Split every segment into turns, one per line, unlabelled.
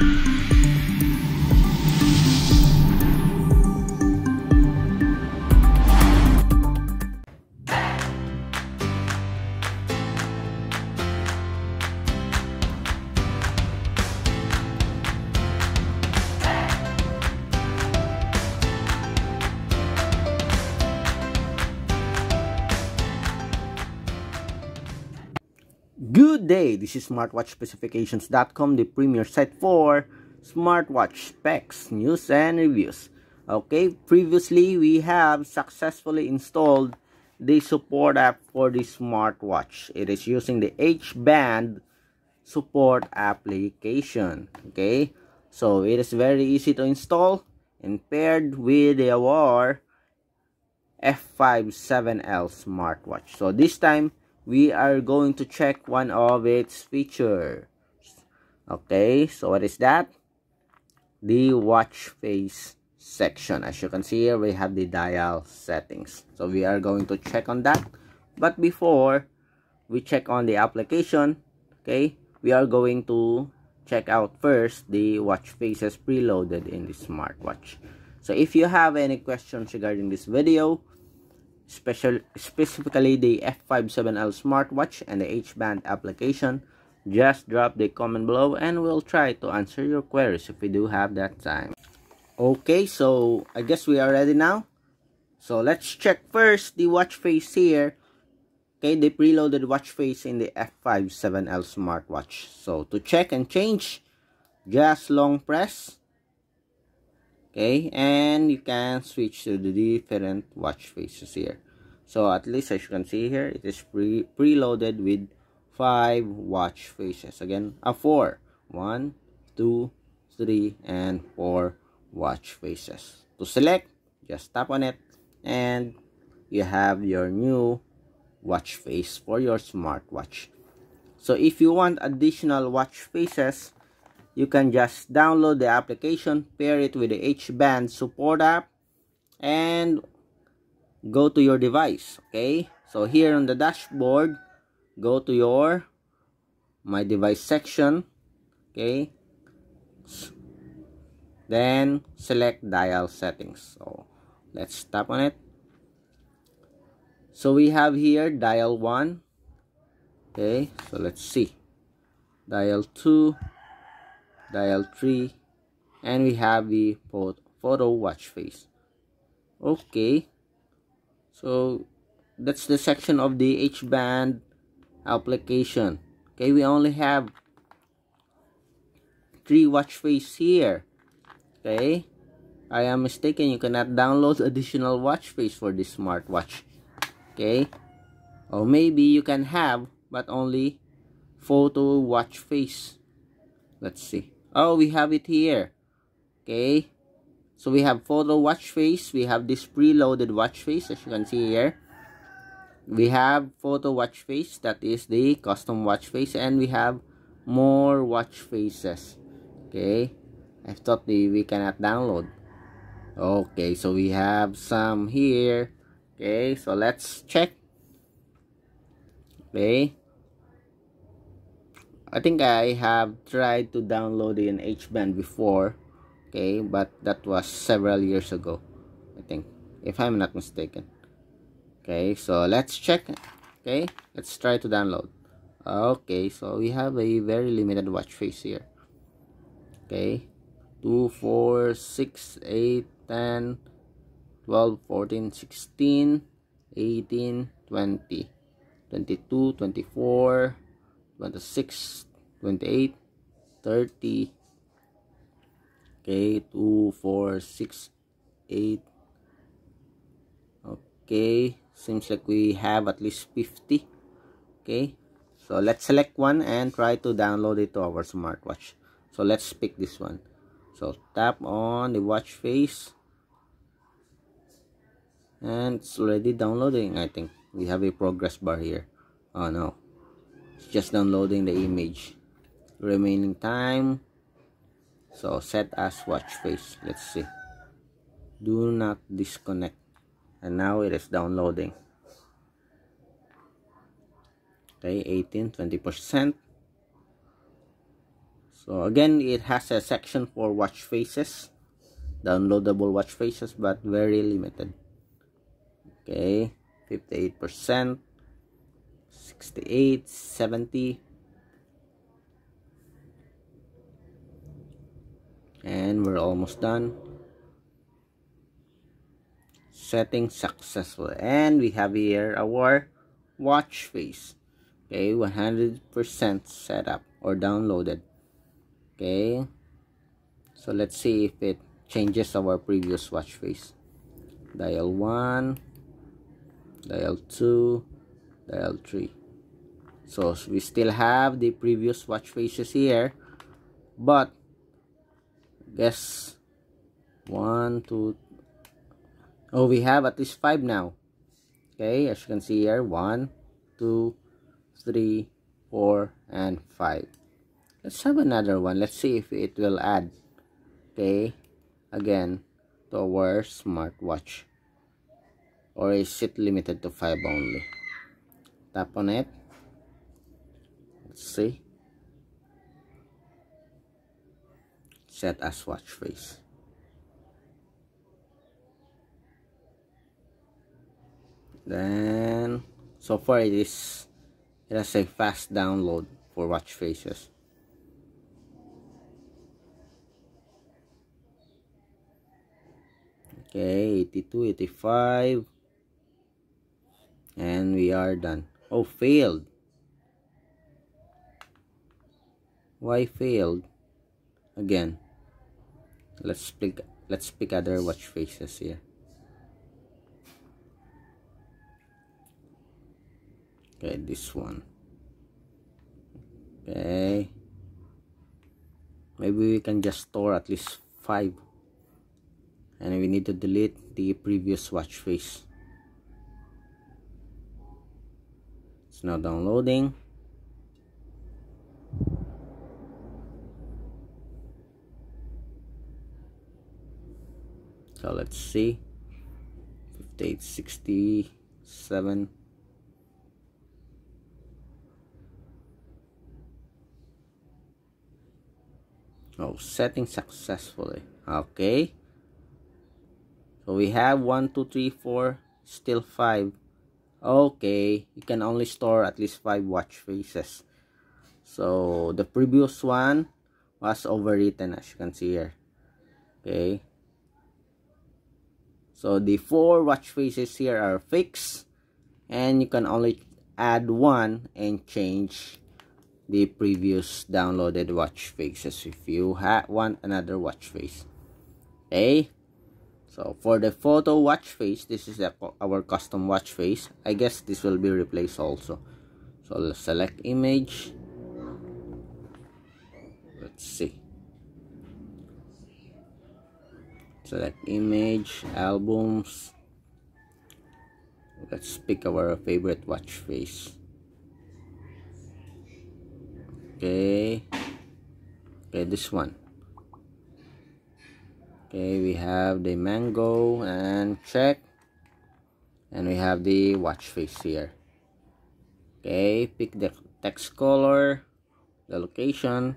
you Good day, this is smartwatchspecifications.com, the premier site for smartwatch specs, news, and reviews. Okay, previously we have successfully installed the support app for the smartwatch. It is using the H-band support application. Okay, so it is very easy to install and paired with our F57L smartwatch. So this time we are going to check one of its features. Okay, so what is that? The watch face section. As you can see here, we have the dial settings. So we are going to check on that. But before we check on the application, okay, we are going to check out first the watch faces preloaded in the smartwatch. So if you have any questions regarding this video, special specifically the F57L smartwatch and the H-band application. Just drop the comment below and we'll try to answer your queries if we do have that time. Okay so I guess we are ready now. So let's check first the watch face here. Okay the preloaded watch face in the F57L smartwatch. So to check and change just long press okay? And you can switch to the different watch faces here. So at least as you can see here it is pre preloaded with five watch faces. Again a four. One two three and four watch faces. To select just tap on it and you have your new watch face for your smartwatch. So if you want additional watch faces you can just download the application, pair it with the H-band support app, and go to your device. Okay, so here on the dashboard, go to your My Device section. Okay, then select dial settings. So let's tap on it. So we have here dial 1. Okay, so let's see. Dial 2 dial 3 and we have the photo watch face. Okay. So that's the section of the H-band application. Okay we only have three watch face here. Okay. I am mistaken. You cannot download additional watch face for this smartwatch. Okay. Or maybe you can have but only photo watch face. Let's see oh we have it here. Okay. So we have photo watch face. We have this preloaded watch face as you can see here. We have photo watch face. That is the custom watch face. And we have more watch faces. Okay. I thought the, we cannot download. Okay. So we have some here. Okay. So let's check. Okay I think I have tried to download in H-band before okay but that was several years ago I think if I'm not mistaken okay. So let's check okay let's try to download. Okay so we have a very limited watch face here okay. 2 4 6 8 10 12 14 16 18 20 22 24 26 28 30 okay 2 4 6 8 okay seems like we have at least 50 okay so let's select one and try to download it to our smartwatch. So let's pick this one. So tap on the watch face. And it's already downloading i think. We have a progress bar here. Oh no just downloading the image. Remaining time. So set as watch face. Let's see. Do not disconnect. And now it is downloading. Okay 18 20 percent. So again it has a section for watch faces. Downloadable watch faces but very limited. Okay 58 percent 68 70 and we're almost done. Setting successful. And we have here our watch face. Okay 100 percent set up or downloaded. Okay. So let's see if it changes our previous watch face. Dial 1 dial 2 dial 3 so we still have the previous watch faces here. But guess one two oh we have at least five now. Okay as you can see here one two three four and five. Let's have another one. Let's see if it will add okay again to our smartwatch. Or is it limited to 5 only? Tap on it see? Set as watch face. Then so far it is it has a fast download for watch faces. Okay 82 85 and we are done. Oh failed why failed? Again let's pick let's pick other watch faces here okay this one. Okay. Maybe we can just store at least five. And we need to delete the previous watch face. It's now downloading so let's see. 58 67 oh setting successfully. Okay. So we have one two three four still five. Okay. You can only store at least five watch faces. So the previous one was overwritten as you can see here. Okay so the four watch faces here are fixed and you can only add one and change the previous downloaded watch faces if you want another watch face okay so for the photo watch face this is the, our custom watch face i guess this will be replaced also. So let's select image. Let's see select image albums let's pick our favorite watch face. Okay. Okay this one. Okay we have the mango and check. And we have the watch face here. Okay pick the text color the location.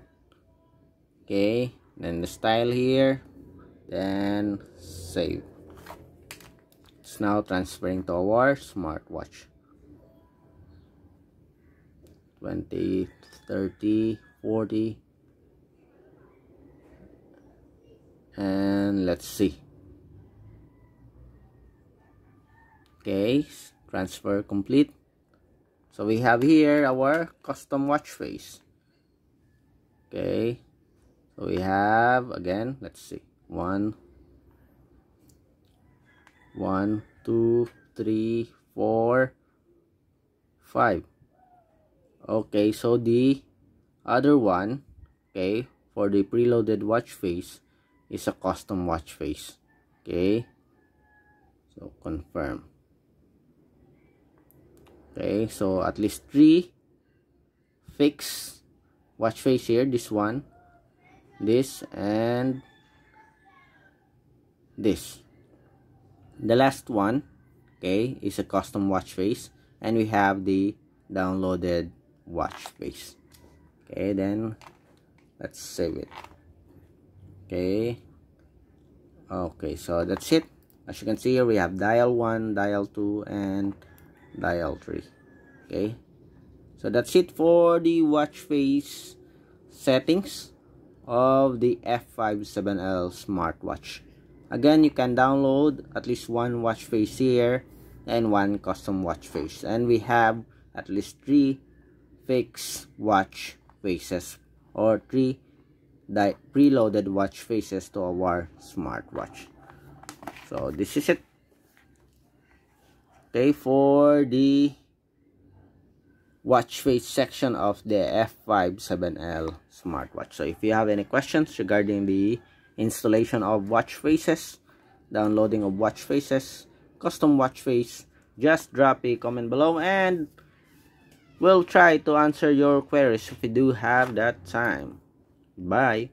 Okay then the style here then save. It's now transferring to our smartwatch. 20 30 40 and let's see. Okay transfer complete. So we have here our custom watch face. Okay so we have again let's see one. One two three four five. Okay so the other one okay for the preloaded watch face is a custom watch face okay? So confirm. Okay so at least three fix watch face here this one this and this. The last one okay is a custom watch face and we have the downloaded watch face. Okay then let's save it. Okay. Okay so that's it. As you can see here we have dial 1 dial 2 and dial 3 okay. So that's it for the watch face settings of the F57L smartwatch again you can download at least one watch face here and one custom watch face. And we have at least three fixed watch faces or three preloaded watch faces to our smartwatch. So this is it. Okay for the watch face section of the F57L smartwatch. So if you have any questions regarding the installation of watch faces downloading of watch faces custom watch face. Just drop a comment below and we'll try to answer your queries if we do have that time. Bye